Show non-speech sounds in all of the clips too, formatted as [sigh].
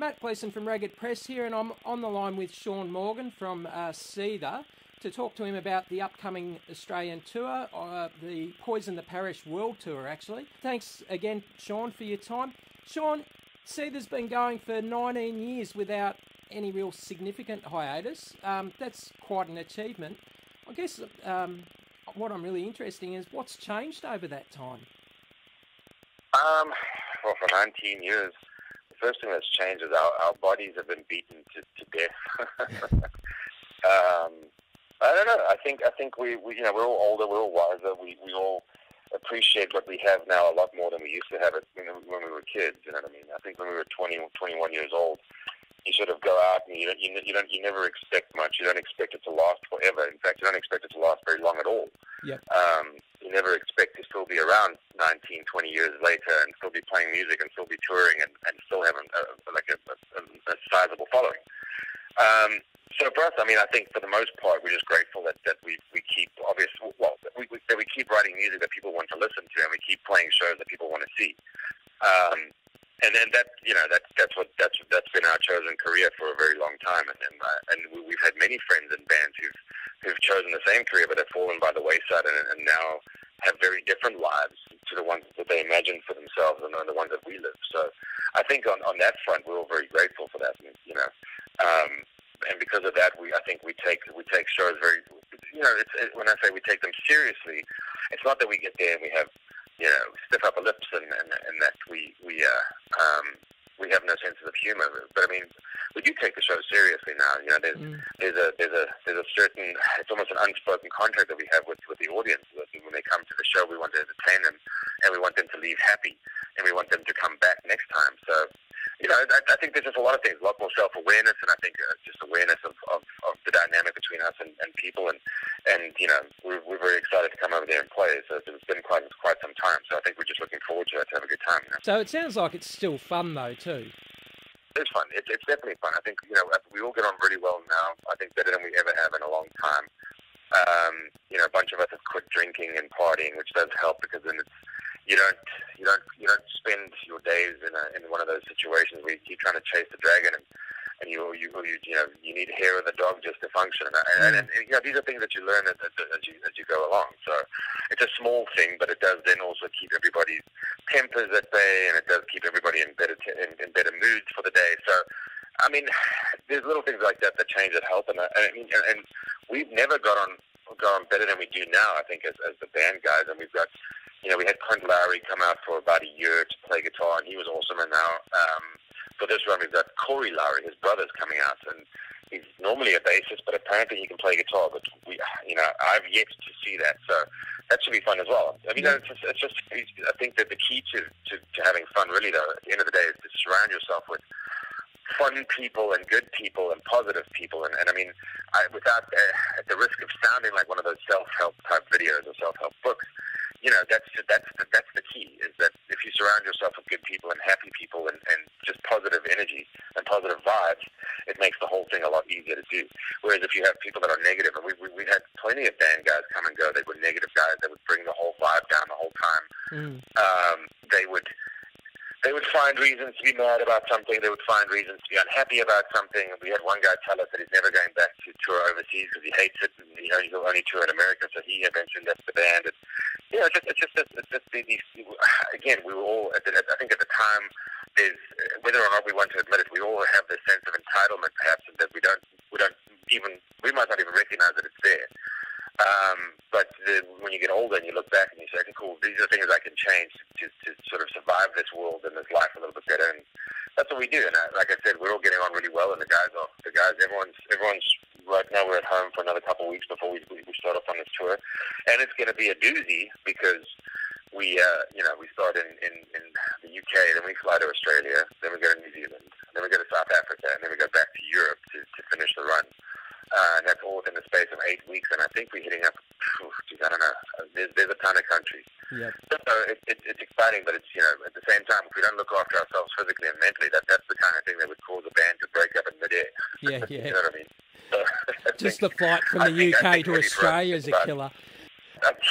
Matt Gleeson from Ragged Press here, and I'm on the line with Shaun Morgan from uh, Seether to talk to him about the upcoming Australian tour, uh, the Poison the Parish World Tour, actually. Thanks again, Shaun, for your time. Shaun, Seether's been going for 19 years without any real significant hiatus. Um, that's quite an achievement. I guess um, what I'm really interested in is what's changed over that time. Um, well, for 19 years, first thing that's changed is our, our bodies have been beaten to, to death. [laughs] um, I don't know. I think I think we, we you know we're all older, we're all wiser. We we all appreciate what we have now a lot more than we used to have it when, when we were kids. You know what I mean? I think when we were 20, 21 years old, you sort of go out and you don't, you, you don't, you never expect much. You don't expect it to last forever. In fact, you don't expect it to last very long at all. Yep. Um, you never expect to still be around 19, 20 years later and still be playing music and still be touring and, and still have a, like a, a, a sizable following. Um, so for us, I mean, I think for the most part, we're just grateful that, that we, we keep obvious well we, we, that we keep writing music that people want to listen to and we keep playing shows that people want to see. Um, and then that you know that's that's what that's that's been our chosen career for a very long time, and and, uh, and we've had many friends and bands who've who've chosen the same career but have fallen by the wayside, and, and now have very different lives to the ones that they imagined for themselves and the ones that we live. So I think on on that front we're all very grateful for that, you know. Um, and because of that, we I think we take we take shows very, you know, it's, it, when I say we take them seriously, it's not that we get there and we have you know, stiff upper lips and, and, and that we we uh, um, we have no sense of humor. But I mean, we do take the show seriously now. You know, there's mm. there's a there's a there's a certain it's almost an unspoken contract that we have with with the audience. That when they come to the show, we want to entertain them, and we want them to leave happy, and we want them to come back next time. So you know, I, I think there's just a lot of things, a lot more self awareness, and I think uh, just awareness of, of, of the dynamic between us and, and people, and and you know, we're, we're very excited to come over there and play. So it's been quite quite some time. So I think we're just looking forward to it to have a good time. You know? So it sounds like it's still fun though too. It's fun. It's, it's definitely fun. I think you know we all get on really well now. I think better than we ever have in a long time. Um, you know, a bunch of us have quit drinking and partying, which does help because then it's you don't you don't you don't spend your days in a, in one of those situations where you keep trying to chase the dragon and and you you you, you know you need hair of the dog just to function. And, and, and, mm. and you know these are things that you learn as, as you as you go along. So it's a small thing but it does then also keep everybody's tempers at bay and it does keep everybody in better t- in, in better moods for the day. So I mean, [sighs] there's little things like that that change that help, and I mean, and, and we've never got on on better than we do now. I think as, as the band guys, and we've got you know, we had Clint Lowery come out for about a year to play guitar, and he was awesome. And now um, for this run, we've got Corey Lowery, his brother's coming out, and he's normally a bassist, but apparently he can play guitar. But we, you know, I've yet to see that, so that should be fun as well. I mean, it's just, it's just I think that the key to, to, to having fun, really, though, at the end of the day, is to surround yourself with fun people and good people and positive people. And, and I mean, I, without uh, at the risk of sounding like one of those self-help type videos or self-help books, you know, that's that's the, that's the key is that if you surround yourself with good people and happy people and, and just positive energy and positive vibes, it makes the whole thing a lot easier to do. Whereas if you have people that are negative, and we, we, we've had plenty of band guys come and go, they were negative guys that would bring the whole vibe down the whole time. Mm. Um, they would they would find reasons to be mad about something. They would find reasons to be unhappy about something. We had one guy tell us that he's never going back to tour overseas because he hates it, and you know he's only tour in America. So he eventually left the band. And you know, it's just it's just it's just these. [sighs] Again, we were all. I think at the time, there's whether or not we want to admit it, we all have this sense of entitlement, perhaps, that we don't we don't even we might not even recognize that it's there. Um, but the, when you get older and you look back and you say, cool, these are things I can change to, to sort of survive this world and this life a little bit better. And that's what we do. And I, like I said, we're all getting on really well. And the guys are, the guys, everyone's, everyone's right now we're at home for another couple of weeks before we, we start off on this tour. And it's going to be a doozy because we, uh, you know, we start in, in, in the UK, then we fly to Australia, then we go to New Zealand, then we go to South Africa, and then we go back to Europe to, to finish the run. Uh, and that's all within the space of eight weeks. And I think we're hitting up, geez, I don't know, there's, there's a ton of countries. Yep. So it, it, it's exciting, but it's, you know, at the same time, if we don't look after ourselves physically and mentally, that that's the kind of thing that would cause a band to break up in midair. Yeah, [laughs] yeah. you know what I mean? So, [laughs] Just think, the flight from the I UK to Australia is a killer. [laughs]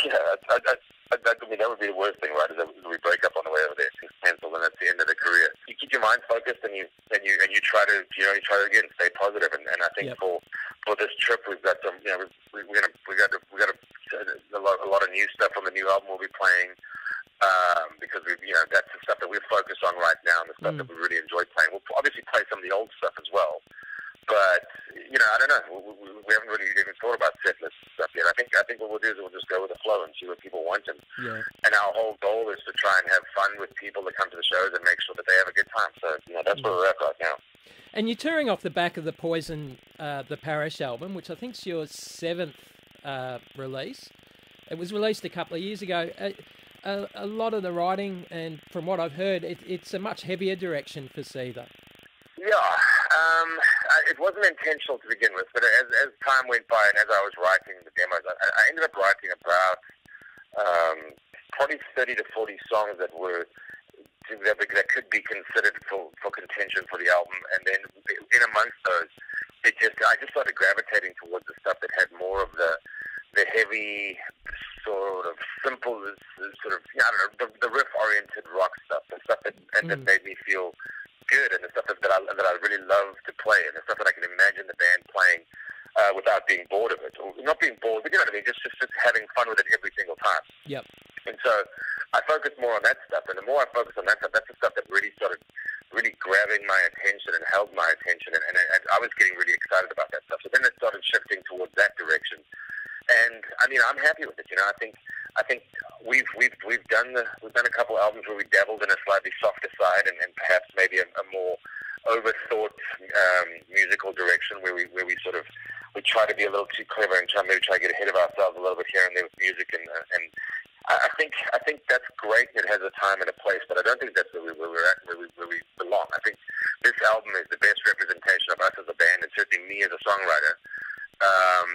Yeah, I, I, I, I mean, that would be the worst thing, right? Is that we break up on the way over there, cancel, and that's the end of the career. You keep your your mind focused and you and you and you try to you know you try to again stay positive and, and I think Yep. for for this trip we've got some you know we, we're gonna we got we got a, a lot a lot of new stuff on the new album we'll be playing um, because we you know that's the stuff that we're focused on right now and the stuff Mm. that we really enjoy playing. We'll obviously play some of the old stuff as well, but you know I don't know we, we, we haven't really even thought about set list stuff yet. I think I think what we'll do is we'll just go with the flow and see what people want and Yeah. and our whole goal is to try and have fun with people that come to the shows and make sure that they have a good time. So, you know, that's where we're at right now. And you're touring off the back of the Poison, uh, the Parish album, which I think's your seventh uh, release. It was released a couple of years ago. A, a, a lot of the writing, and from what I've heard, it, it's a much heavier direction for Seether. Yeah, um, I- it wasn't intentional to begin with, but as, as time went by and as I was writing the demos, I, I ended up writing about um, probably 30 to 40 songs that were that, that could be considered for, for contention for the album, and then in amongst those, it just I just started gravitating towards the stuff that had more of the the heavy sort of simple sort of yeah, I don't know the, the riff oriented rock stuff, the stuff that and that Mm. made me feel good, and the stuff that, that I that I really love to play, and the stuff that I can imagine the band playing uh, without being bored of it, or not being bored, but you know what I mean, just just, just having fun with it every single time. Yep. And so I focused more on that stuff, and the more I focused on that stuff, that's the stuff that really started really grabbing my attention and held my attention, and, and, and I was getting really excited about that stuff. So then it started shifting towards that direction, and I mean I'm happy with it. You know, I think I think we've we've we've done the, we've done a couple albums where we dabbled in a slightly softer side, and, and perhaps maybe a, a more overthought um, musical direction where we where we sort of we try to be a little too clever and try maybe try to get ahead of ourselves a little bit here and there with music and uh, and I think I think that's great. It has a time and a place, but I don't think that's where, we, where we're at, where we, where we belong. I think this album is the best representation of us as a band, and certainly me as a songwriter, um,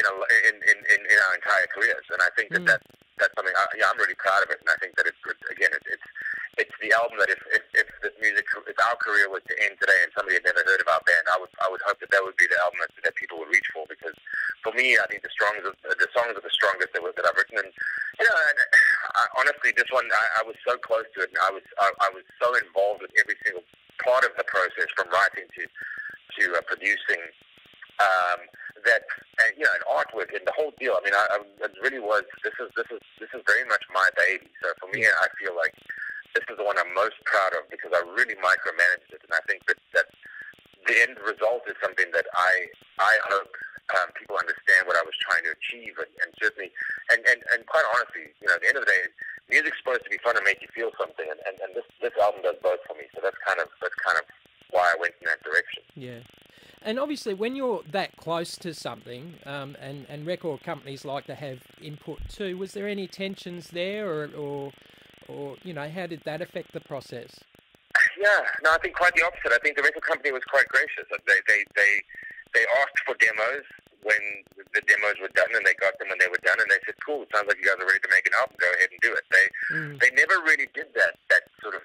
in, a, in, in in in our entire careers. And I think that Mm. that that's something. I, yeah, I'm really proud of it, and I think that it's good. Again, it, it's it's the album that if, if if this music, if our career was to end today, and somebody had never heard of our band, I would I would hope that that would be the album that, that people would reach for because for me, I think the songs the songs are the strongest that, that I've written. And you know, and I, honestly, this one I, I was so close to it, and I was I, I was so involved with every single part of the process, from writing to to uh, producing. Um, that uh, you know, an artwork and the whole deal. I mean, I, I it really was. This is this is this is very much my baby. So for me, I feel like this is the one I'm most proud of because I really micromanaged it, and I think that that the end result is something that I I hope um, people understand what I was trying to achieve, and, and certainly, and, and and quite honestly, you know, at the end of the day, music's supposed to be fun and make you feel something, and, and, and this this album does both for me. So that's kind of that's kind of why I went in that direction. Yeah. And obviously, when you're that close to something, um, and, and record companies like to have input too, was there any tensions there, or, or, or you know, how did that affect the process? Yeah, no, I think quite the opposite. I think the record company was quite gracious. They they they they asked for demos when the demos were done, and they got them when they were done, and they said, "Cool, it sounds like you guys are ready to make an album. Go ahead and do it." They Mm. they never really did that that sort of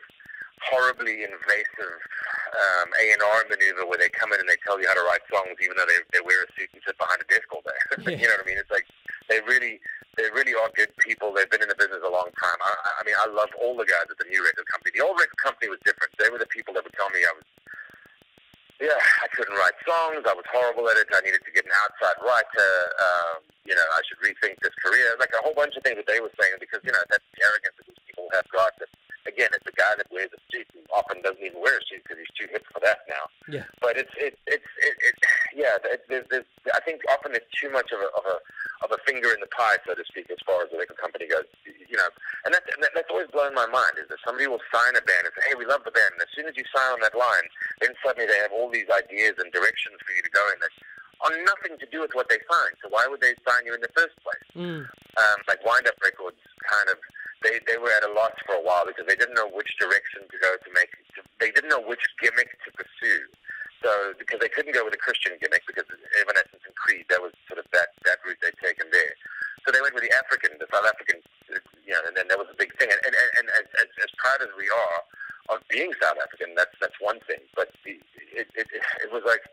horribly invasive um, A and R maneuver where they come in and they tell you how to write songs, even though they they wear a suit and sit behind a desk all day. [laughs] Yeah. you know what I mean? It's like they really they really are good people. They've been in the business a long time. I, I mean, I love all the guys at the new record company. The old record company was different. They were the people that would tell me I was. Yeah, I couldn't write songs. I was horrible at it. I needed to get an outside writer. Um, you know, I should rethink this career. Like a whole bunch of things that they were saying because you know that's arrogance that these people have got. That again, it's a guy that wears a suit and often doesn't even wear a suit because he's too hip for that now. Yeah. But it's it, it's it, it yeah. It, there's, there's, I think often it's too much of a of a of a finger in the pie, so to speak, as far as the record company goes. You know, and that's and that's always blown my mind is that somebody will sign a band and say, hey, we love the band, and as soon as you sign on that line, then suddenly they have all these ideas and directions for you to go in that are nothing to do with what they signed. So why would they sign you in the first place? Mm. um, like Wind Up Records kind of they, they were at a loss for a while because they didn't know which direction to go to make to, they didn't know which gimmick to pursue. So because they couldn't go with a Christian gimmick because Evanescence and Creed that was sort of that that route they'd taken there. So they went with the African, the South African, uh, you know, and then that was a big thing. And and, and, as, as as proud as we are of being South African, that's that's one thing. But the, it, it it was like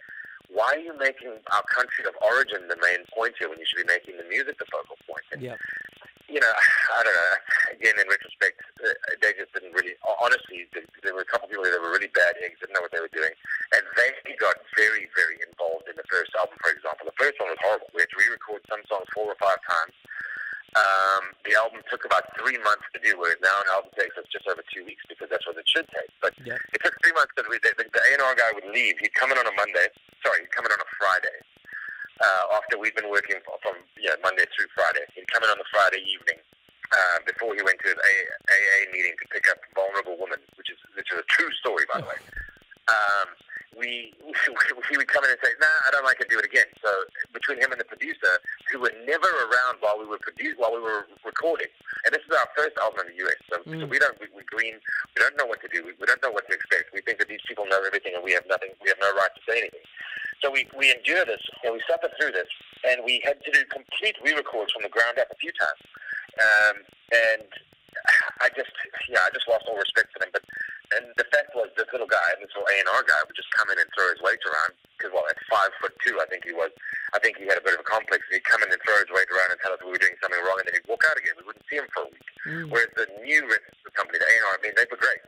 why are you making our country of origin the main point here when you should be making the music the focal point? And Yeah. you you know, I don't know. Again, in retrospect, uh, they just didn't really. Honestly, there were a couple of people that were really bad eggs, didn't know what they were doing, and they got very, very involved in the first album. For example, the first one was horrible. We had to re-record some songs four or five times. Um, the album took about three months to do, whereas now an album takes us just over two weeks because that's what it should take. But yeah. it took three months because the, the, the A&R guy would leave. He'd come in on a Monday. Sorry, he'd come in on a Friday uh, after we'd been working from yeah, Monday through Friday. He'd come in on the Friday evening uh, before he went to his AA meeting to pick up Vulnerable Woman, which is which is a true story, by the way. Um, we [laughs] he would come in and say, "Nah, I don't like it. Do it again." So between him and the producer, who were never around while we were produ- while we were recording, and this is our first album in the US, so, mm. so we don't we, we're green. We don't know what to do. We, we don't know what to expect. We think that these people know everything, and we have nothing. We have no right to say anything. So we we endure this, and we suffer through this, and we had to do complete re-records from the ground up a few times, um, and I just yeah I just lost all respect for them, but and the fact was, this little guy, this little A&R guy, would just come in and throw his weight around. Because, well, at five foot two, I think he was. I think he had a bit of a complex. He'd come in and throw his weight around and tell us we were doing something wrong, and then he'd walk out again. We wouldn't see him for a week. Mm. Whereas the new company, the A&R, I mean, they were great.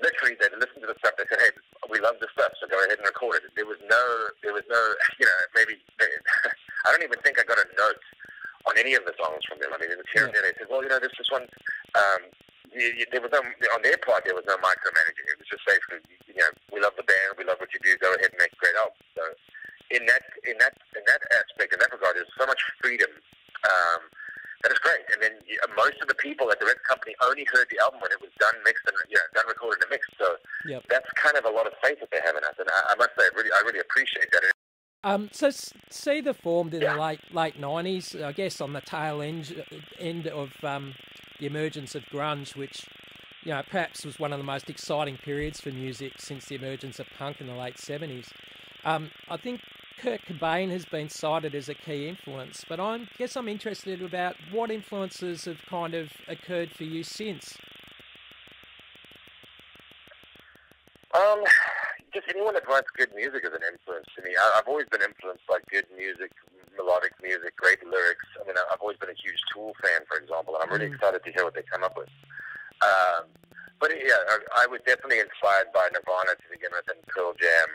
Literally, they listened to the stuff. They said, "Hey, we love this stuff, so go ahead and record it." There was no, there was no, [laughs] you know, maybe. [laughs] I don't even think I got a note on any of the songs from them. I mean, it was here yeah. and there. They said, "Well, you know, this this one." You, there was no on their part. There was no micromanaging. It was just basically, you know, we love the band, we love what you do. Go ahead and make great albums. So, in that in that in that aspect, in that regard, there's so much freedom. Um, that is great. And then you, most of the people at the record company only heard the album when it was done, mixed, and you know, done, recorded, and mixed. So yep. that's kind of a lot of faith that they have in us, and I, I must say, really, I really appreciate that. Um, so Seether formed in yeah. the late late nineties, I guess, on the tail end end of um, the emergence of grunge, which you know perhaps was one of the most exciting periods for music since the emergence of punk in the late seventies. Um, I think Kurt Cobain has been cited as a key influence, but I guess I'm interested about what influences have kind of occurred for you since. Um, just anyone that writes good music is an influence to me. I, I've always been influenced by good music, melodic music, great lyrics. I mean, I've always been a huge Tool fan, for example, and I'm really mm. excited to hear what they come up with. Um, but yeah, I, I was definitely inspired by Nirvana to begin with, and Pearl Jam,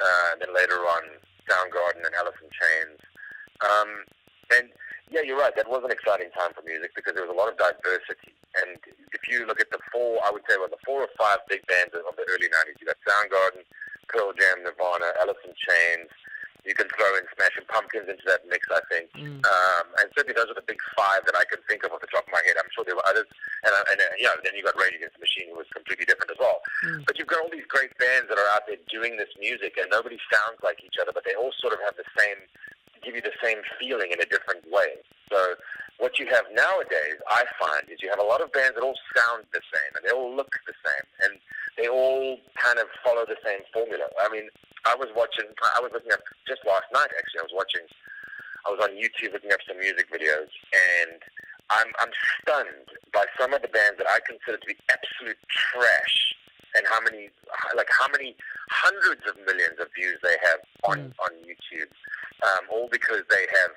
uh, and then later on Soundgarden and Alice in Chains. Um, and yeah, you're right. That was an exciting time for music because there was a lot of diversity. And if you look at the four, I would say, well, the four or five big bands of the early '90s, you got Soundgarden, Pearl Jam, Nirvana, Alice in Chains, you can throw in Smashing Pumpkins into that I think. Mm. Um, and certainly those are the big five that I can think of off the top of my head. I'm sure there were others. And, and uh, yeah, then you got Rage Against the Machine, who was completely different as well. Mm. But you've got all these great bands that are out there doing this music, and nobody sounds like each other, but they all sort of have the same, give you the same feeling in a different way. So what you have nowadays, I find, is you have a lot of bands that all sound the same, and they all look the same, and they all kind of follow the same formula. I mean, I was watching. I was looking up just last night. Actually, I was watching. I was on YouTube looking up some music videos, and I'm I'm stunned by some of the bands that I consider to be absolute trash, and how many like how many hundreds of millions of views they have on mm. on YouTube, um, all because they have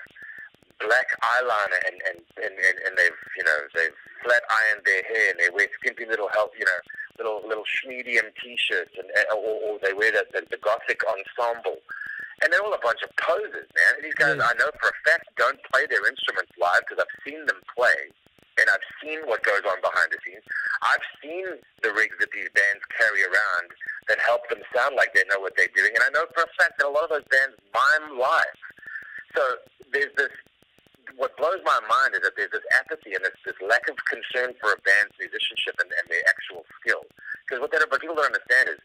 black eyeliner and and, and and and they've you know they've flat ironed their hair and they wear skimpy little health you know little little medium T-shirts, and or, or they wear the, the, the gothic ensemble, and they're all a bunch of posers, man. These guys, I know for a fact, don't play their instruments live because I've seen them play, and I've seen what goes on behind the scenes. I've seen the rigs that these bands carry around that help them sound like they know what they're doing, and I know for a fact that a lot of those bands mime live. So there's this what blows my mind is that there's this apathy and this, this lack of concern for a band's musicianship and, and their actual skill. Because what, what people don't understand is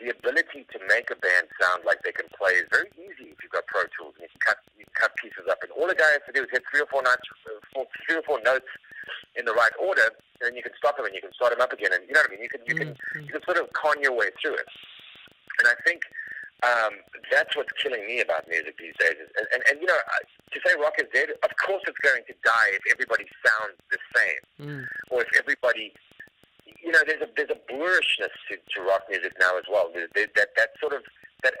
the ability to make a band sound like they can play is very easy if you've got Pro Tools and you cut you cut pieces up. And all a guy has to do is hit three or four notes, four, three or four notes in the right order, and then you can stop them and you can start them up again. And you know what I mean? You can you can mm-hmm. you can sort of con your way through it. And I think um, that's what's killing me about music these days. And, and, and you know, to say rock is dead, of course it's going to die if everybody sounds the same, mm. or if everybody, you know, there's a there's a blurishness to, to rock music now as well. There, there, that that sort of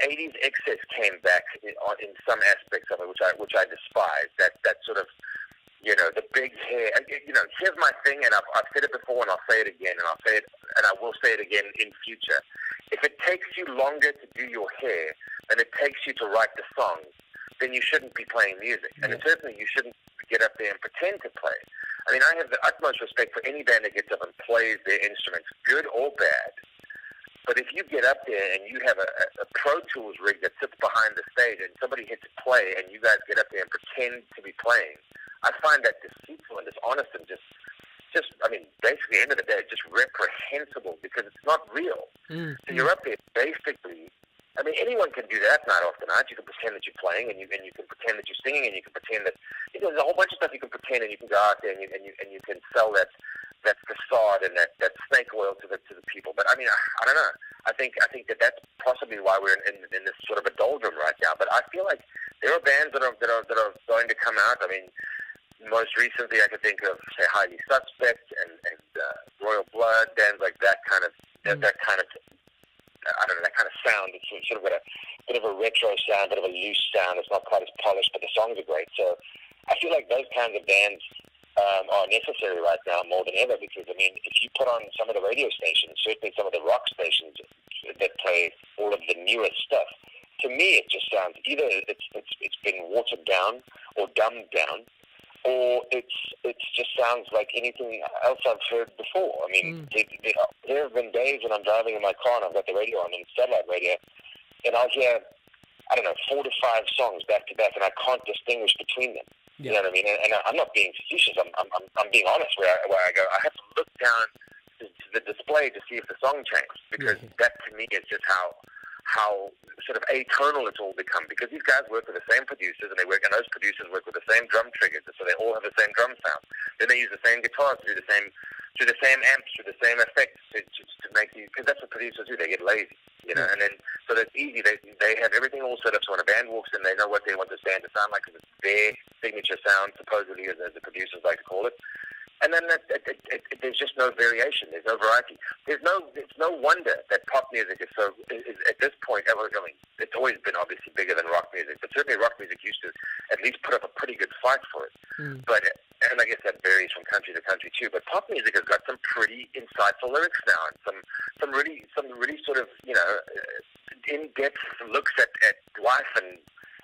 80s excess came back in, in some aspects of it, which I which I despise. That that sort of you know, the big hair. You know, here's my thing, and I've, I've said it before, and I'll say it again, and I'll say it, and I will say it again in future. If it takes you longer to do your hair than it takes you to write the song, then you shouldn't be playing music, and Yeah. certainly you shouldn't get up there and pretend to play. I mean, I have the utmost respect for any band that gets up and plays their instruments, good or bad. But if you get up there and you have a, a, Pro Tools rig that sits behind the stage and somebody hits play and you guys get up there and pretend to be playing, I find that deceitful and dishonest and just, just I mean, basically, end of the day, just reprehensible because it's not real. Mm. So you're up there basically. I mean, anyone can do that night after night. You can pretend that you're playing, and you and you can pretend that you're singing, and you can pretend that you know, there's a whole bunch of stuff you can pretend, and you can go out there and you and you and you can sell that that facade and that, that snake oil to the to the people. But I mean, I, I don't know. I think I think that that's possibly why we're in, in, in this sort of a doldrum right now. But I feel like there are bands that are that are that are going to come out. I mean, most recently I could think of say Highly Suspect and and uh, Royal Blood, bands like that kind of that, that kind of I don't know that kind of sound. It's sort of got a bit of a retro sound, bit of a loose sound. It's not quite as polished, but the songs are great. So I feel like those kinds of bands um, are necessary right now more than ever because I mean, if you put on some of the radio stations, certainly some of the rock stations that play all of the newest stuff, to me it just sounds either it's it's it's been watered down or dumbed down, or it's it just sounds like anything else I've heard before. I mean, Mm. there, there, there have been days when I'm driving in my car and I've got the radio on and satellite radio, and I'll hear I don't know four to five songs back to back, and I can't distinguish between them. You know what I mean? And, and I'm not being facetious. I'm, I'm, I'm, being honest. Where I, where I go, I have to look down to, to the display to see if the song changed because Yeah. that to me is just how how sort of atonal it's all become. Because these guys work with the same producers, and they work, and those producers work with the same drum triggers, so they all have the same drum sound. Then they use the same guitars to do the same to the same amps, to the same effects to, to, to make you because that's what producers do. They get lazy, you know, Yeah. and then so that's easy. They they have everything all set up so when a band walks in, they know what they want the band to sound like because it's their signature sound, supposedly, as, as the producers like to call it. And then that, it, it, it, there's just no variation. There's no variety. There's no. It's no wonder that pop music is so. Is, is at this point, I mean, it's always been obviously bigger than rock music, but certainly rock music used to at least put up a pretty good fight for it. Mm. But and I guess that varies from country to country too. But pop music has got some pretty insightful lyrics now, and some some really some really sort of you know uh, in depth looks at, at life and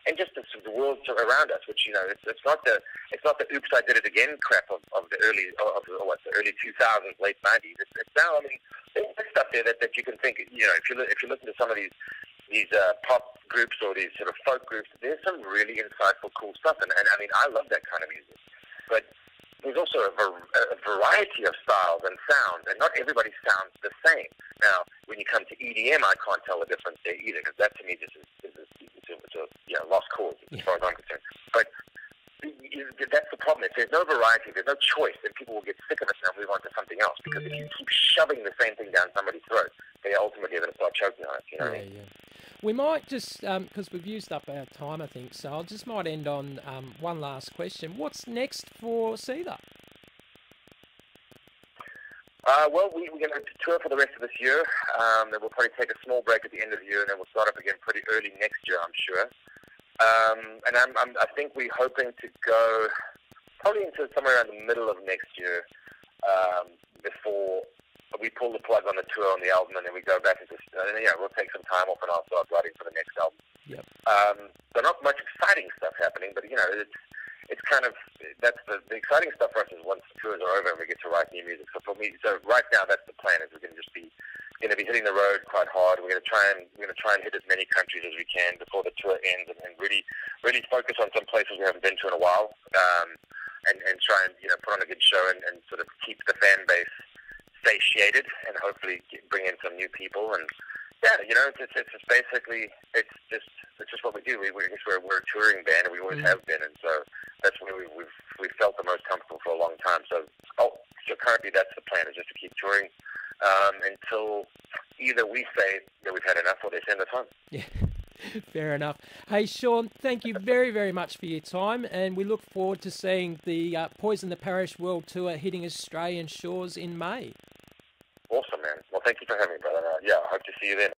and just the, world around us. Which you know it's, it's not the it's not the oops I did it again crap of, of the early of the, what the early 2000s, late 90s. It's, it's now I mean there's stuff there that, that you can think you know if you if you listen to some of these these uh, pop groups or these sort of folk groups, there's some really insightful, cool stuff. And, and I mean, I love that kind of music. But there's also a, a variety of styles and sounds, and not everybody sounds the same. Now, when you come to EDM, I can't tell the difference there either, because that to me just is, is, is, is, a, it's a you know, lost cause as Yeah. far as I'm concerned. But that's the problem. If there's no variety, there's no choice, then people will get sick of it and move on to something else. Because if you keep shoving the same thing down somebody's throat, they ultimately are going to start choking on it. You know what I Yeah, mean? yeah. We might just because we've used up our time, I think. So I'll just might end on um, one last question. What's next for Seether? Uh, well, we, we're going to tour for the rest of this year. Um, then we'll probably take a small break at the end of the year, and then we'll start up again pretty early next year, I'm sure. Um, and I'm, I'm, I think we're hoping to go probably into somewhere around the middle of next year um, before we pull the plug on the tour on the album, and then we go back into. And then, yeah, we'll take some time off, and I'll start writing for the next album. Yep. Um, so not much exciting stuff happening, but you know, it's it's kind of that's the, the exciting stuff for us is once the tours are over and we get to write new music. So for me, so right now that's the plan is we're going to just be going to be hitting the road quite hard. We're going to try and we're going to try and hit as many countries as we can before the tour ends, and, and really really focus on some places we haven't been to in a while, um, and and try and you know put on a good show and, and sort of keep the fan base satiated and hopefully bring in some new people and yeah, you know, it's, it's, it's basically it's just it's just what we do. We, we I guess we're, we're a touring band, and we always Mm. have been, and so that's where we, we've we've felt the most comfortable for a long time. So, oh, so currently that's the plan is just to keep touring um, until either we say that we've had enough, or they send us home. Yeah, [laughs] fair enough. Hey, Shaun, thank you very, very much for your time, and we look forward to seeing the uh, Poison the Parish World Tour hitting Australian shores in May. Awesome, man. Well, thank you for having me, brother. Uh, yeah, I hope to see you then.